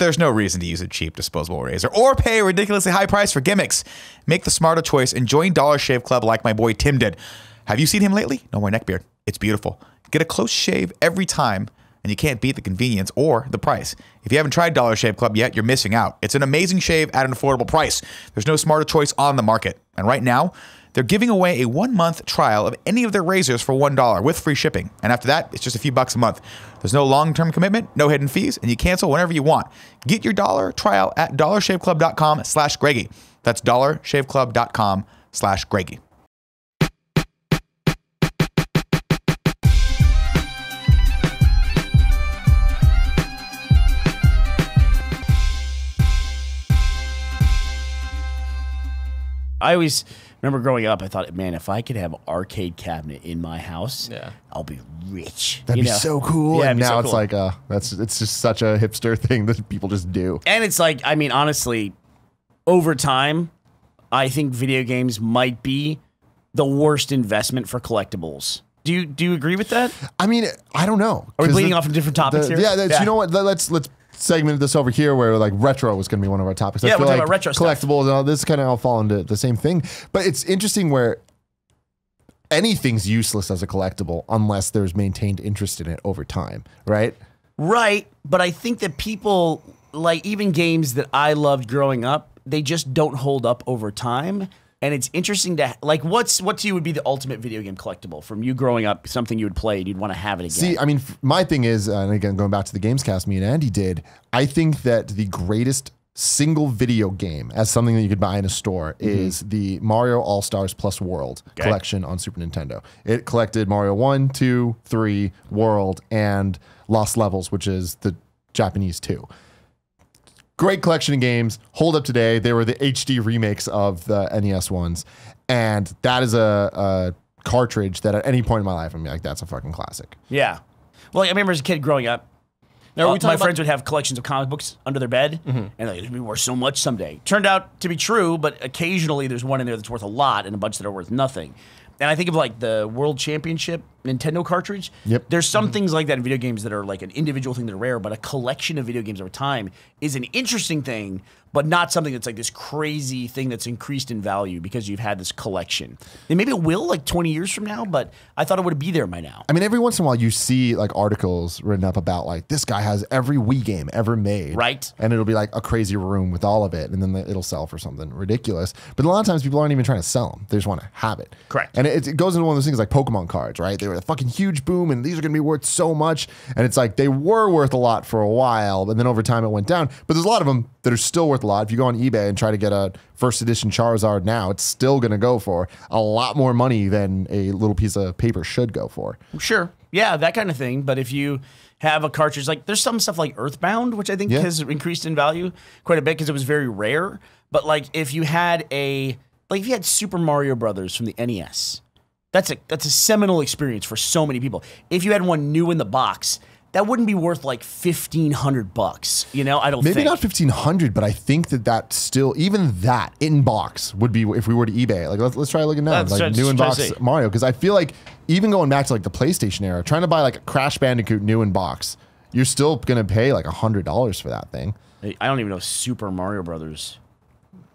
there's no reason to use a cheap disposable razor or pay a ridiculously high price for gimmicks. Make the smarter choice and join Dollar Shave Club like my boy Tim did. Have you seen him lately? No more neckbeard. It's beautiful. Get a close shave every time, and you can't beat the convenience or the price. If you haven't tried Dollar Shave Club yet, you're missing out. It's an amazing shave at an affordable price. There's no smarter choice on the market. And right now, they're giving away a one month trial of any of their razors for $1 with free shipping. And after that, it's just a few bucks a month. There's no long term commitment, no hidden fees, and you cancel whenever you want. Get your dollar trial at dollarshaveclub.com slash Greggy. That's dollarshaveclub.com slash Greggy. I always remember growing up. I thought, man, if I could have an arcade cabinet in my house, Yeah. I'll be rich. That'd you be know? so cool. Yeah, and now so it's cool. like, uh, that's it's just such a hipster thing that people just do. and it's like, I mean, honestly, over time, I think video games might be the worst investment for collectibles. Do you do you agree with that? I mean, I don't know. Are we bleeding the- off into different topics the- here? Yeah, that's, Yeah. you know what? Let's let's segment this over here where like retro was going to be one of our topics. Yeah, I we'll talk like about retro stuff. collectibles and all this kind of all fall into the same thing. But it's interesting where anything's useless as a collectible unless there's maintained interest in it over time, right? Right, but I think that people like even games that I loved growing up, they just don't hold up over time. And it's interesting to like what's what to you would be the ultimate video game collectible from you growing up, something you would play and you'd want to have it again. See, I mean, f- my thing is, uh, and again, going back to the Gamescast me and Andy did, I think that the greatest single video game as something that you could buy in a store is the Mario All Stars Plus World collection on Super Nintendo. It collected Mario 1, 2, 3, World, and Lost Levels, which is the Japanese 2. Great collection of games, hold up today. They were the HD remakes of the NES ones. And that is a, a cartridge that at any point in my life, I'm like, that's a fucking classic. yeah. Well, I remember as a kid growing up, Now, uh, my about- friends would have collections of comic books under their bed, and like, it'd be worth so much someday. Turned out to be true, but occasionally there's one in there that's worth a lot, and a bunch that are worth nothing. And I think of like the World Championship Nintendo cartridge. Yep. There's some mm-hmm. things like that in video games that are like an individual thing that are rare, but a collection of video games over time is an interesting thing, but not something that's like this crazy thing that's increased in value because you've had this collection. And maybe it will like 20 years from now, but I thought it would be there by now. I mean, every once in a while you see like articles written up about like this guy has every Wii game ever made, Right. And it'll be like a crazy room with all of it, and then it'll sell for something ridiculous. But a lot of times people aren't even trying to sell them; they just want to have it. Correct. And it, it goes into one of those things like Pokemon cards, right? They were a fucking huge boom, and these are going to be worth so much. And it's like they were worth a lot for a while, but then over time it went down. But there's a lot of them that are still worth a lot. If you go on eBay and try to get a first edition Charizard now, it's still going to go for a lot more money than a little piece of paper should go for. Sure. Yeah, that kind of thing. But if you have a cartridge, like there's some stuff like Earthbound, which I think Yeah. has increased in value quite a bit because it was very rare. But like if you had a like if you had Super Mario Brothers from the NES, that's a that's a seminal experience for so many people. If you had one new in the box, that wouldn't be worth like fifteen hundred bucks. You know, I don't Maybe think. not fifteen hundred, but I think that that still even that in box would be if we were to eBay. Like let's let's try looking now, like try- new in box. Mario, because I feel like even going back to like the PlayStation era, trying to buy like a Crash Bandicoot new in box, you're still gonna pay like a hundred dollars for that thing. I don't even know Super Mario Brothers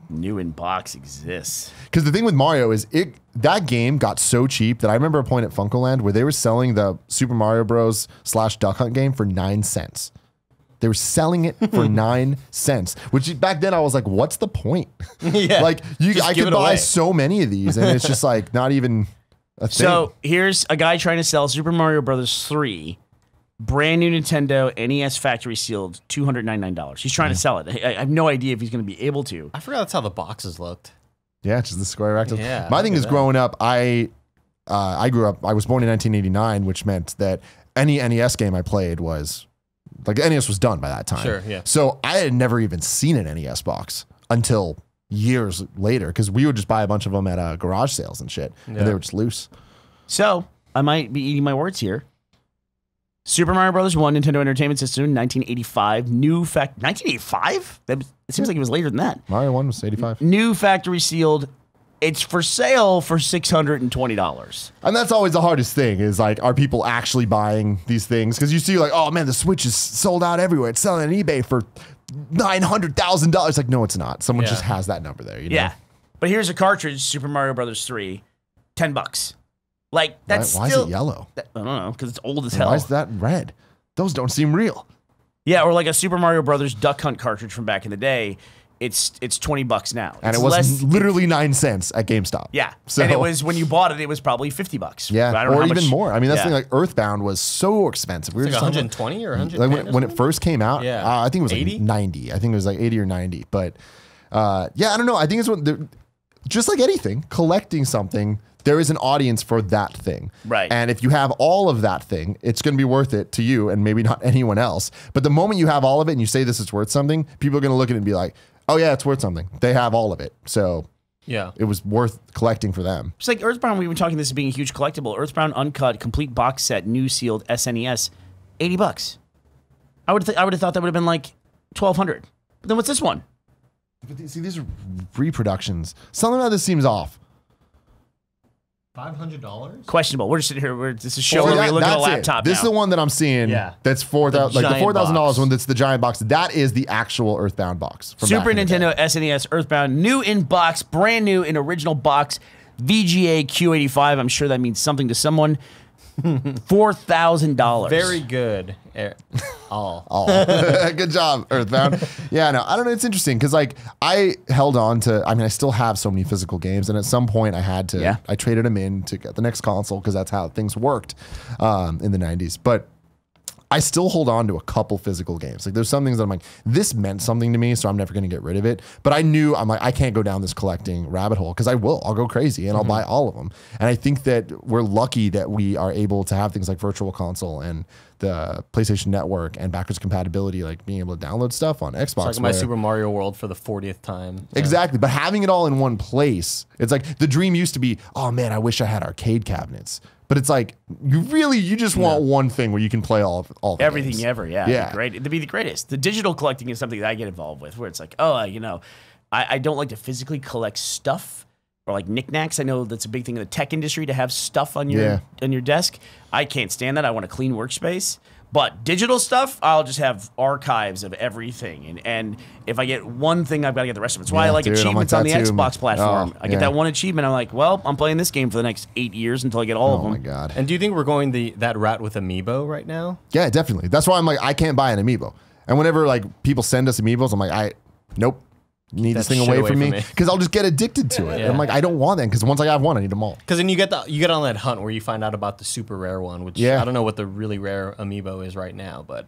new in box exists. Because the thing with Mario is it that game got so cheap that I remember a point at FuncoLand where they were selling the Super Mario Bros. slash Duck Hunt game for nine cents. They were selling it for nine cents, which back then I was like, "What's the point?" Yeah. like you, I could buy away. so many of these, and it's just like not even a thing. So here's a guy trying to sell Super Mario Brothers 3, brand new Nintendo NES factory sealed, $299. He's trying to sell it. I, I have no idea if he's going to be able to. I forgot that's how the boxes looked. yeah, just the square rectangle. Yeah, My thing is, that. growing up, I uh, I grew up. I was born in 1989, which meant that any NES game I played was like NES was done by that time. Sure, yeah. So I had never even seen an NES box until years later because we would just buy a bunch of them at uh, garage sales and shit, and they were just loose. So I might be eating my words here. Super Mario Brothers 1 Nintendo Entertainment System, 1985. New fact 1985? That it seems like it was later than that. Mario one was 85, New factory sealed. It's for sale for $620. and that's always the hardest thing is like, are people actually buying these things? Because you see like, oh man, the Switch is sold out everywhere. It's selling on eBay for nine hundred thousand dollars. Like, no, it's not. Someone Yeah. just has that number there. You know? Yeah. But here's a cartridge, Super Mario Brothers 3, 10 bucks. Like that's why still is it yellow? that- I don't know because it's old as And hell. Why is that red? Those don't seem real. Yeah, or like a Super Mario Brothers Duck Hunt cartridge from back in the day. It's it's 20 bucks now. And It's it was less- literally nine cents at GameStop. yeah. So and it was when you bought it, it was probably 50 bucks. yeah, I don't know or how even much- more. I mean, that's yeah. the thing. Like Earthbound was so expensive. We were Like just talking about- 120 or one hundred. like when, when it first came out. Yeah. uh, I think it was like 90. I think it was like 80 or 90. But uh, yeah, I don't know. I think it's what just like anything, collecting something. There is an audience for that thing. Right. And if you have all of that thing, it's going to be worth it to you and maybe not anyone else. But the moment you have all of it and you say this is worth something, people are going to look at it and be like, oh, yeah, it's worth something. They have all of it. So Yeah. it was worth collecting for them. It's like Earthbound. We've been talking this as being a huge collectible. Earthbound Uncut Complete Box Set, new sealed SNES, 80 bucks. I would th- I would have thought that would have been like 1200. But then what's this one? But see, these are reproductions. Something about this seems off. $500? Questionable. We're just sitting here. We're, this is a show where we that- look at a that's it. laptop. This now. is the one that I'm seeing. Yeah. That's four The like the four thousand dollars one. That's the giant box. That is the actual Earthbound box. from Super back in the day. Nintendo SNES Earthbound, new in box, brand new in original box, VGA Q85. I'm sure that means something to someone. Four thousand dollars. Very good. Eh, All. Oh, good job, Earthbound. yeah, no, I don't know. It's interesting because like I held on to. I mean, I still have so many physical games, and at some point I had to. Yeah. I traded them in to get the next console because that's how things worked um, in the '90s. But I still hold on to a couple physical games. Like there's some things that I'm like, this meant something to me, so I'm never going to get rid of it. But I knew I'm like, I can't go down this collecting rabbit hole because I will. I'll go crazy and I'll mm-hmm. buy all of them. And I think that we're lucky that we are able to have things like Virtual Console and the PlayStation Network and backwards compatibility, like being able to download stuff on Xbox. Talking my where- Super Mario World for the 40th time. Yeah. Exactly. But having it all in one place, it's like the dream used to be, oh man, I wish I had arcade cabinets. But it's like you really you just want one thing where you can play all of all everything games. ever. Yeah, Yeah. yeah. Great. It'd be the greatest. The digital collecting is something that I get involved with, where it's like, oh, you know, I, I don't like to physically collect stuff or like knickknacks. I know that's a big thing in the tech industry to have stuff on your Yeah. on your desk. I can't stand that. I want a clean workspace. But digital stuff, I'll just have archives of everything, and and if I get one thing, I've got to get the rest of it. That's why I like dude, achievements like on the too. Xbox platform. Oh, I get yeah. that one achievement. I'm like, well, I'm playing this game for the next eight years until I get all of them. Oh my god. And do you think we're going the that route with Amiibo right now? Yeah, definitely. That's why I'm like, I can't buy an amiibo. And whenever like people send us amiibos, I'm like, I nope. Need this thing away, away from me from me. because I'll just get addicted to it. Yeah. I'm like, I don't want that because once I have one, I need them all. Because then you get the you get on that hunt where you find out about the super rare one, which Yeah. I don't know what the really rare amiibo is right now, but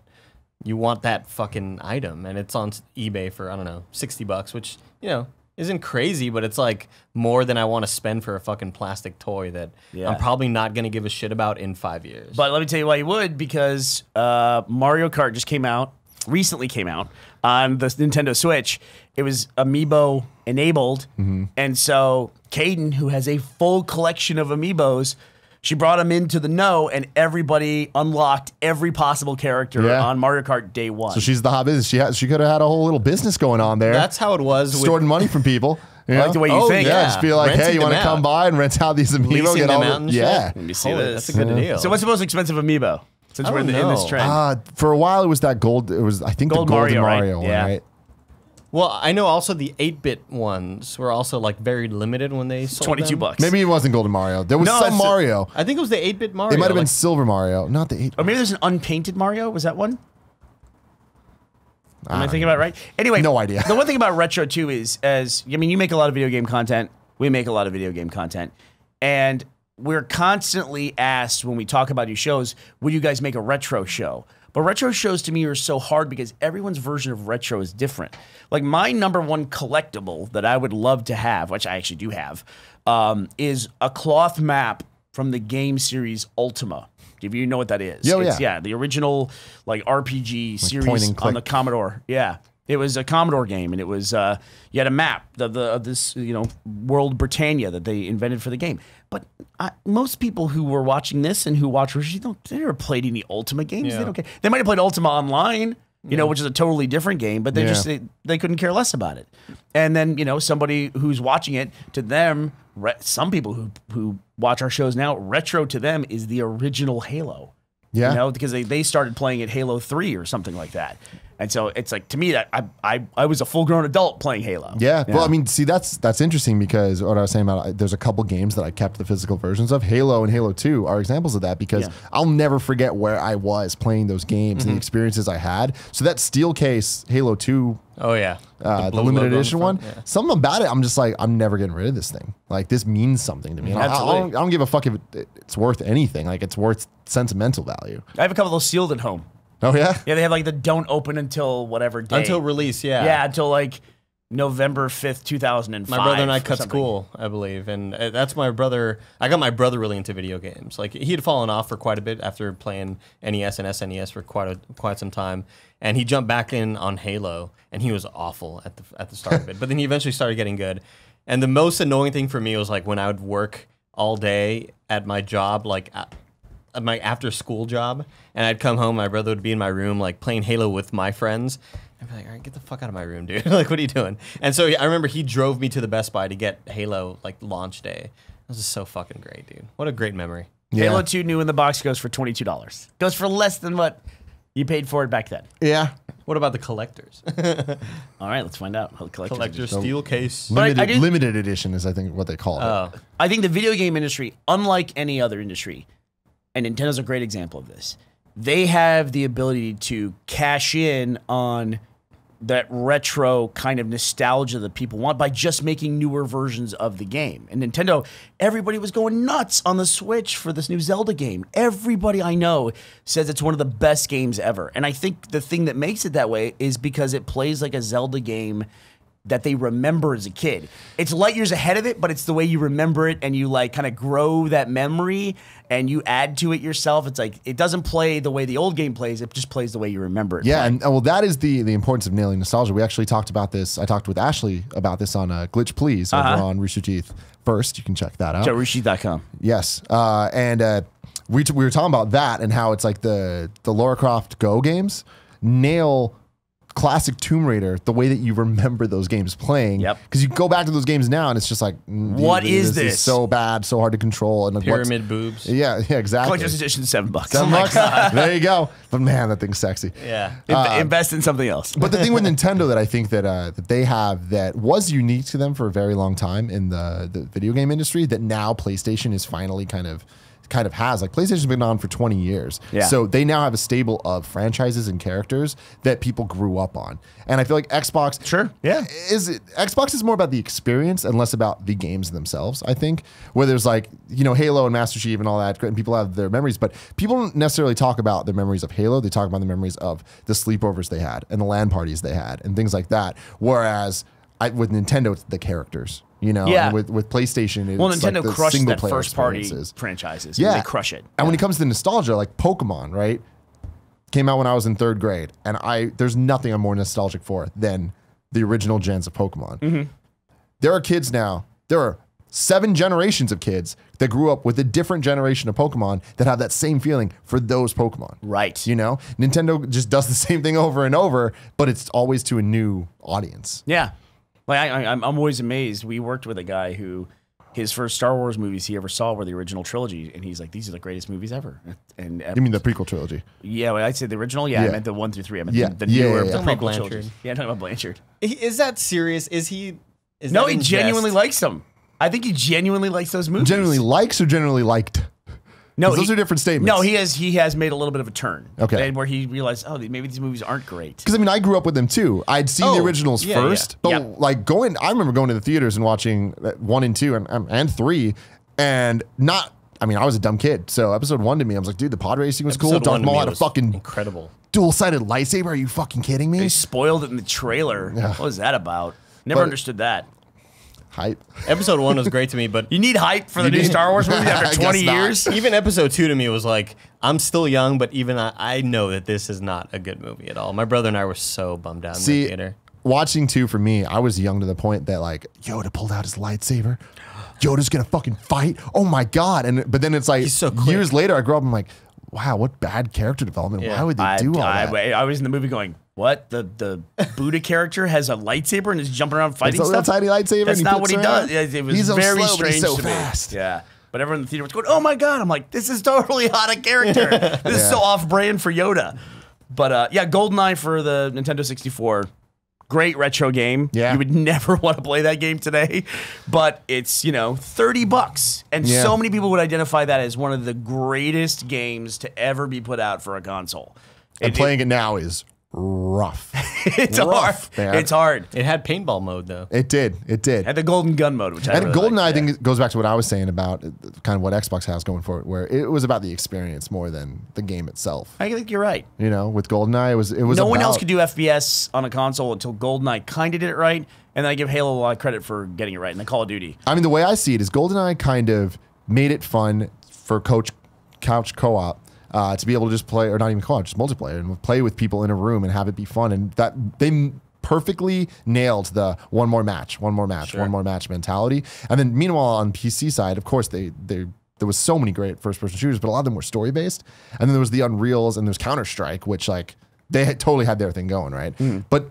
you want that fucking item, and it's on eBay for I don't know sixty bucks, which you know isn't crazy, but it's like more than I want to spend for a fucking plastic toy that Yeah. I'm probably not gonna give a shit about in five years. But let me tell you why you would, because uh, Mario Kart just came out, recently came out on the Nintendo Switch. It was amiibo enabled. Mm-hmm. And so Caden, who has a full collection of amiibos, she brought him into the know, and everybody unlocked every possible character Yeah. on Mario Kart day one. So she's the hot business. She has, she could have had a whole little business going on there. that's how it was. with- storing money from people. You I like the way you Oh, think. yeah, yeah. just be like, Renting hey, you want to come out. by and rent out these amiibo? leasing Get them all out and the, shit. yeah. Let me see Holy, this. that's a good deal. So what's the most expensive amiibo? Since we're in, the, in this trend. Uh, for a while, it was that gold. It was I think Gold the golden Mario, right? One, Yeah. right? well, I know also the eight bit ones were also like very limited when they sold 22 them. bucks. Maybe it wasn't golden Mario. There was No, some Mario. I think it was the eight bit Mario. It might have been silver Mario, not the eight. Or maybe there's an unpainted Mario. Was that one? Am I don't thinking about it right? Anyway, No idea. The one thing about retro too is, as I mean, you make a lot of video game content. We make a lot of video game content, and we're constantly asked when we talk about your shows, "Would you guys make a retro show?" But retro shows to me are so hard because everyone's version of retro is different. Like my number one collectible that I would love to have, which I actually do have, um, is a cloth map from the game series Ultima. If you know what that is, Yeah, It's- yeah. yeah, the original like RPG point series on the. Commodore. Yeah. It was a Commodore game, and it was uh, you had a map of the of this you know world Britannia that they invented for the game. But I, most people who were watching this and who watch Rishi don't they never played any Ultima games. They don't care. They might have played Ultima Online, you know, which is a totally different game, but they Yeah. just they, they couldn't care less about it. And then you know somebody who's watching it to them, re- some people who who watch our shows now, retro to them is the original Halo. Yeah. You know, because they, they started playing at Halo 3 or something like that. And so it's like to me that I I, I was a full grown adult playing Halo. Yeah. Well, I mean, see, that's that's interesting because what I was saying about uh, there's a couple games that I kept the physical versions of. Halo and Halo Two are examples of that because Yeah. I'll never forget where I was playing those games Mm-hmm. and the experiences I had. So that steel case Halo Two. Oh yeah, Uh, the, blue limited logo on the edition one, yeah. something about it, I'm just like, I'm never getting rid of this thing. Like, this means something to me. And I- I, Absolutely. don't, I don't give a fuck if it, it's worth anything. Like, it's worth sentimental value. I have a couple of those sealed at home. Oh, yeah? Yeah, they have like the don't open until whatever day. Until release, yeah. yeah, until like November 5th, 2005. My brother and I cut something. school, I believe, and uh, that's my brother. I got my brother really into video games. Like he had fallen off for quite a bit after playing NES and SNES for quite a quite some time, and he jumped back in on Halo, and he was awful at the at the start of it. But then he eventually started getting good. And the most annoying thing for me was like when I would work all day at my job, like my after school job, and I'd come home. My brother would be in my room, like playing Halo with my friends. I'd be like, "All right, get the fuck out of my room, dude! like, what are you doing?" And so I remember he drove me to the Best Buy to get Halo like launch day. It was just so fucking great, dude. What a great memory. Yeah. Halo 2 new in the box goes for $22. Goes for less than what you paid for it back then. Yeah. What about the collectors? All right, let's find out. how the collector's Collector edition- steel case. But I- I Limited, did- limited edition is, I think, what they call it. Oh, I think the video game industry, unlike any other industry, and Nintendo's a great example of this, they have the ability to cash in on that retro kind of nostalgia that people want by just making newer versions of the game. And Nintendo, everybody was going nuts on the Switch for this new Zelda game. Everybody I know says it's one of the best games ever. And I think the thing that makes it that way is because it plays like a Zelda game that they remember as a kid. It's light years ahead of it, but it's the way you remember it and you like kind of grow that memory and you add to it yourself. It's like it doesn't play the way the old game plays, it just plays the way you remember it. Yeah, playing. and uh, well, that is the the importance of nailing nostalgia. We actually talked about this. I talked with Ashley about this on uh, Glitch Please over on Rooster Teeth. First, you can check that out. JoeRushi.com. Yes, uh, and uh, we t- we were talking about that and how it's like the the Lara Croft Go games nail classic Tomb Raider the way that you remember those games playing. Yep. Because you go back to those games now and it's just like, mm, What is this? so bad, so hard to control, and like, pyramid boobs. Yeah, yeah, exactly. Collector's edition, seven bucks. Seven bucks. There you go. But man, that thing's sexy. Yeah. Inv- invest in something else. But the thing with Nintendo that I think that uh, that they have that was unique to them for a very long time in the, the video game industry that now PlayStation is finally kind of kind of has like PlayStation's been on for 20 years. Yeah. So they now have a stable of franchises and characters that people grew up on. And I feel like Xbox Sure, yeah. is it, Xbox is more about the experience and less about the games themselves, I think. Where there's like, you know, Halo and Master Chief and all that, and people have their memories, but people don't necessarily talk about their memories of Halo. They talk about the memories of the sleepovers they had and the LAN parties they had and things like that. Whereas I, with Nintendo, it's the characters, you know, Yeah. with, with PlayStation, it's well, like Nintendo the crushed that first party franchises. Yeah, They crush it. And when it comes to nostalgia, like Pokemon, right? Came out when I was in third grade, and I there's nothing I'm more nostalgic for than the original gens of Pokemon. Mm-hmm. There are kids now. There are seven generations of kids that grew up with a different generation of Pokemon that have that same feeling for those Pokemon. Right. You know, Nintendo just does the same thing over and over, but it's always to a new audience. Yeah. Like I, I, I'm I'm always amazed. We worked with a guy who his first Star Wars movies he ever saw were the original trilogy, and he's like, "These are the greatest movies ever." And You mean the prequel trilogy? yeah, when I said the original, yeah, I meant the one through three. I meant Yeah. the, the Yeah, newer, yeah, yeah. Talking about prequel trilogy. Yeah, I'm talking about Blanchard. Is that serious? Is he? Is No, that he in genuinely jest? likes them. I think he genuinely likes those movies. Generally likes or generally liked? No, 'Cause those he- are different statements. No, he has he has made a little bit of a turn. Okay. and where he realized, oh, maybe these movies aren't great. Because I mean, I grew up with them too. I'd seen the Oh, originals yeah, first, yeah. but Yeah. like going, I remember going to the theaters and watching uh, one and two and um, and three, and not. I mean, I was a dumb kid, so episode one to me, I was like, dude, the pod racing was cool. Episode Darth Maul had a fucking incredible. dual sided lightsaber. Are you fucking kidding me? They spoiled it in the trailer. What was that about? Never But- understood that. Hype. Episode one was great to me, but You need hype for the new Star Wars movie after guess 20 not. years. even episode two to me was like, I'm still young, but even I, I know that this is not a good movie at all. My brother and I were so bummed out in See, the theater. watching two for me, I was young to the point that like Yoda pulled out his lightsaber. Yoda's gonna fucking fight. Oh my god! And but then it's like so years later, I grew up. I'm like, wow, what bad character development. Why would they I, do all I, that? I was in the movie going, what? The the Buddha character has a lightsaber and is jumping around fighting a little stuff? tiny lightsaber That's not what he around. does. It, was He's very slow, strange so to me. Yeah. But everyone in the theater was going, "Oh my god!" I'm like, "This is totally out of character. this is so off-brand for Yoda." But uh, yeah, GoldenEye for the Nintendo 64, great retro game. Yeah. you would never want to play that game today, but it's you know 30 bucks, and Yeah. so many people would identify that as one of the greatest games to ever be put out for a console. And It- playing it now is rough. it's hard. rough, man. It's hard. It had paintball mode though. It did. It did. Had the golden gun mode, which I And really GoldenEye, liked. I think, it goes back to what I was saying about uh, kind of what Xbox has going for it, where it was about the experience more than the game itself. I think you're right. You know, with GoldenEye, it was it was no one else could do FPS on a console until GoldenEye kind of did it right, and then I give Halo a lot of credit for getting it right, and then Call of Duty. I mean, the way I see it is GoldenEye kind of made it fun for coach couch co-op uh, to be able to just play, or not even co-op, just multiplayer, and play with people in a room and have it be fun. And that they perfectly nailed the one more match, one more match, one more match mentality. And then meanwhile on PC side, of course, they they there was so many great first person shooters, but a lot of them were story based. And then there was the Unreals and there's Counter Strike, which like they had, totally had their thing going, right? But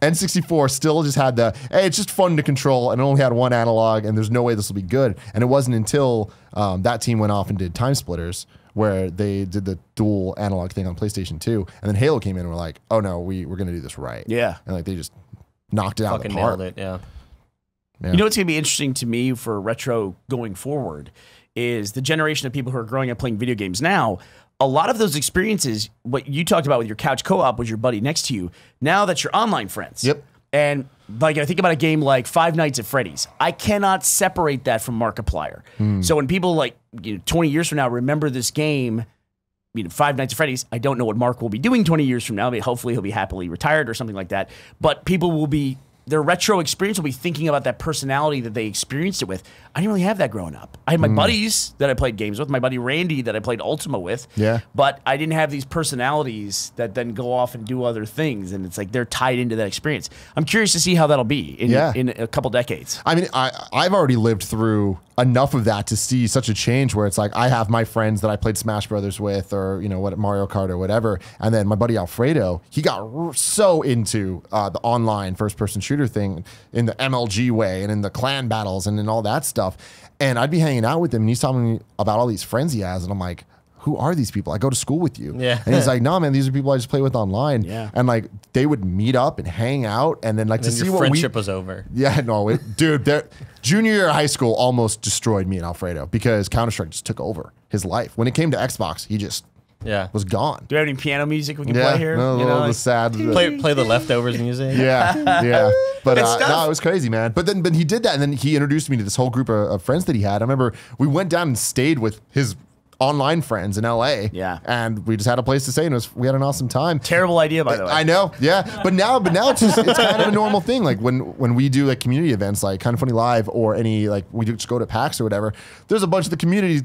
N64 still just had the hey, it's just fun to control, and it only had one analog, and there's no way this will be good. And it wasn't until um, that team went off and did TimeSplitters where they did the dual analog thing on PlayStation 2, and then Halo came in and were like, oh no, we we're gonna do this right. Yeah. and like they just knocked it out of the park. nailed it. Yeah. Yeah. You know what's going to be interesting to me for retro going forward is the generation of people who are growing up playing video games now. A lot of those experiences, what you talked about with your couch co-op with your buddy next to you, now that you're online friends. Yep. And like I think about a game like Five Nights at Freddy's, I cannot separate that from Markiplier. Hmm. So when people like you know, 20 years from now remember this game, you know, Five Nights at Freddy's, I don't know what Mark will be doing 20 years from now. But hopefully he'll be happily retired or something like that. But people will be their retro experience will be thinking about that personality that they experienced it with. I didn't really have that growing up. I had my hmm. buddies that I played games with, my buddy Randy that I played Ultima with. Yeah. But I didn't have these personalities that then go off and do other things. And it's like they're tied into that experience. I'm curious to see how that'll be in, Yeah. in a couple decades. I mean, I I've already lived through enough of that to see such a change where it's like I have my friends that I played Smash Brothers with, or you know what Mario Kart or whatever, and then my buddy Alfredo, he got so into uh, the online first person shooter thing in the MLG way and in the clan battles and in all that stuff, and I'd be hanging out with him and he's telling me about all these friends he has, and I'm like. Who are these people? I go to school with you. Yeah. And he's like, no, man, these are people I just play with online. Yeah. And like they would meet up and hang out and then like And to then see your what friendship we was over. yeah, no, it, dude. Junior year of high school almost destroyed me and Alfredo because Counter Strike just took over his life. When it came to Xbox, he just Yeah. was gone. Do we have any piano music we can Yeah, play here? no, You the, know, the sad. Play play the leftovers music. yeah, yeah. But uh, no, it was crazy, man. But then, but he did that, and then he introduced me to this whole group of, of friends that he had. I remember we went down and stayed with his online friends in LA. Yeah. and we just had a place to stay, and it was we had an awesome time. Terrible idea, by the way. I know, yeah, but now, but now it's just it's kind of a normal thing. Like when when we do like community events, like Kinda Funny Live, or any like we just go to PAX or whatever. There's a bunch of the community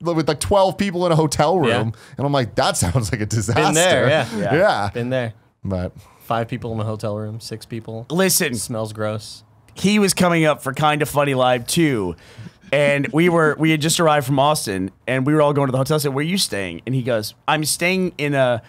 with like 12 people in a hotel room, Yeah. and I'm like, that sounds like a disaster. Been there, yeah. Yeah. yeah. Been there. But Five people in a hotel room, six people. Listen, smells gross. he was coming up for kind of funny live too and we were we had just arrived from austin and we were all going to the hotel. I said where are you staying? And he goes i'm staying in a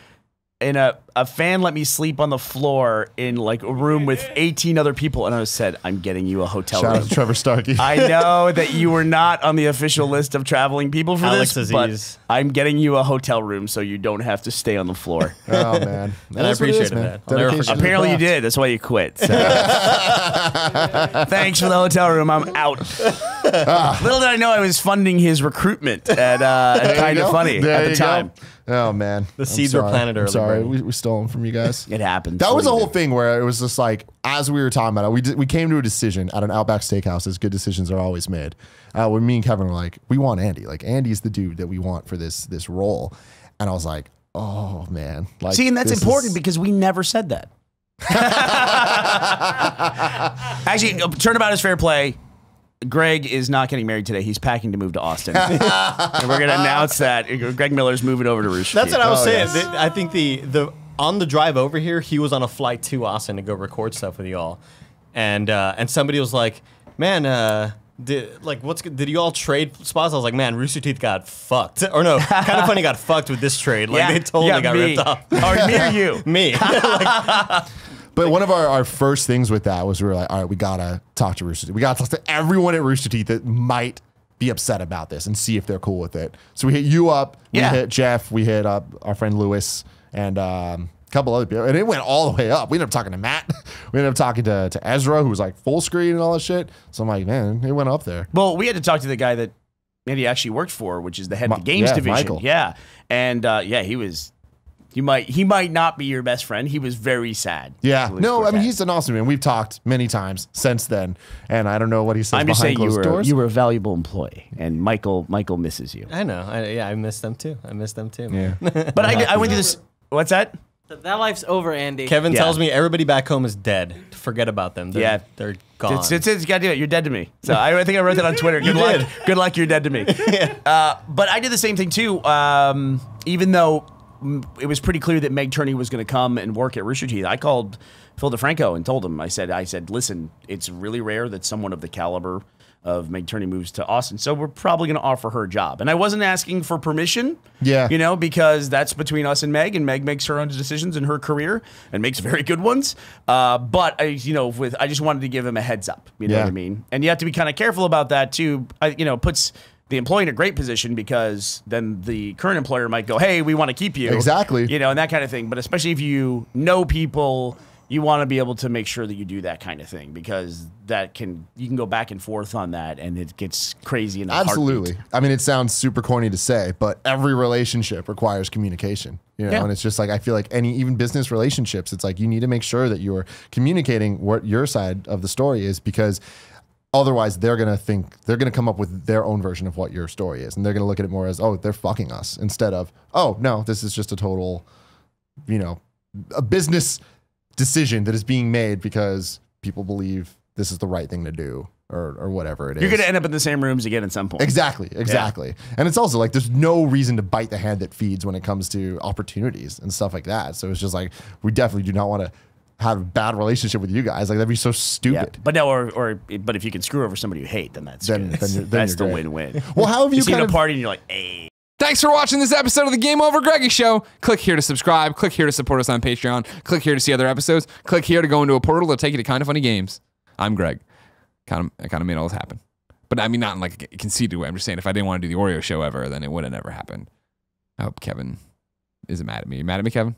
in a, a fan let me sleep on the floor in like a room with 18 other people and i said i'm getting you a hotel shout out to Trevor Starkey. I know that you were not on the official list of traveling people for Alex this, Aziz. but I'm getting you a hotel room so you don't have to stay on the floor. oh man, And I That's what it is, appreciated man. that. I'll never forget to Apparently you did. That's why you quit. so. Thanks for the hotel room. I'm out. Little did I know I was funding his recruitment at, uh, at Kind of. Funny There at the time go. Time. Oh man, The seeds were planted I'm early, sorry, we, we stole them from you guys. It happened. That was a whole thing where it was just like, as we were talking about it, we did, we came to a decision at an Outback Steakhouse, as good decisions are always made. Uh, when me and Kevin were like, we want Andy. Like Andy's the dude that we want for this this role. And I was like, oh man. Like, See, and that's important is- because we never said that. Actually, turnabout is fair play. Greg is not getting married today. He's packing to move to Austin. and we're going to announce that Greg Miller's moving over to Rooster That's Teeth. what I was Oh, saying. yes. I think the the on the drive over here, he was on a flight to Austin to go record stuff with y'all, and uh, and somebody was like, "Man, uh, did like what's did you all trade spots?" I was like, "Man, Rooster Teeth got fucked," or no, kind of funny got fucked with this trade. Like they totally yeah, got me. ripped off. Or me or you? Me, But one of our, our first things with that was we were like, all right, we gotta talk to Rooster Teeth. We gotta talk to everyone at Rooster Teeth that might be upset about this and see if they're cool with it. So we hit you up, yeah. we hit Jeff, we hit up our friend Lewis, and um, a couple other people, and it went all the way up. We ended up talking to Matt, we ended up talking to to Ezra, who was like Fullscreen and all that shit. So I'm like, man, it went up there. Well, we had to talk to the guy that Andy actually worked for, which is the head of the games yeah, division. Michael. Yeah, and uh, yeah, he was. You might he might not be your best friend. He was very sad. Yeah, no, put I mean he's an awesome man. We've talked many times since then, and I don't know what he says I'm just behind saying you were doors. you were a valuable employee, and Michael Michael misses you. I know. I, yeah, I miss them too. I miss them too. yeah. But I, I went to this. What's that? That life's over, Andy. Kevin Yeah. tells me everybody back home is dead. Forget about them. They're, Yeah. they're gone. It's, it's, it's, you gotta do it. You're dead to me. So I, I think I wrote that on Twitter. Good luck. Good luck. You're dead to me. Uh, but I did the same thing too. Um, even though it was pretty clear that Meg Turney was going to come and work at Rooster Teeth, I called Phil DeFranco and told him. I said, I said, listen, it's really rare that someone of the caliber of Meg Turney moves to Austin, so we're probably going to offer her a job. And I wasn't asking for permission. Yeah. You know, because that's between us and Meg, and Meg makes her own decisions in her career and makes very good ones. Uh, but I, you know, with I just wanted to give him a heads up. You know Yeah. what I mean? And you have to be kind of careful about that too. I, you know, puts the employee in a great position because then the current employer might go, "Hey, we want to keep you." Exactly. You know, and that kind of thing. But especially if you know people. You want to be able to make sure that you do that kind of thing because that can you can go back and forth on that and it gets crazy in a Absolutely. heartbeat. I mean, it sounds super corny to say, but every relationship requires communication. You know, Yeah. and it's just like I feel like any even business relationships, it's like you need to make sure that you're communicating what your side of the story is because otherwise they're gonna think they're gonna come up with their own version of what your story is, and they're gonna look at it more as oh they're fucking us instead of oh no this is just a total, you know, a business decision that is being made because people believe this is the right thing to do or or whatever it is. You're going to end up in the same rooms again at some point. Exactly, exactly. And it's also like there's no reason to bite the hand that feeds when it comes to opportunities and stuff like that. So it's just like we definitely do not want to have a bad relationship with you guys. Like that'd be so Yeah, stupid. but no, or, or but if you can screw over somebody you hate, then that's Then- then you're- then that's the win-win. Well, how have you you kind at a of party and you're like, hey, Thanks for watching this episode of the Game Over Greggy Show. Click here to subscribe. Click here to support us on Patreon. Click here to see other episodes. Click here to go into a portal to take you to kind of funny games. I'm Greg. Kind of, I kind of made all this happen. But I mean, not in like a conceited way. I'm just saying, if I didn't want to do the Oreo show ever, then it would have never happened. I hope Kevin isn't mad at me. You mad at me, Kevin?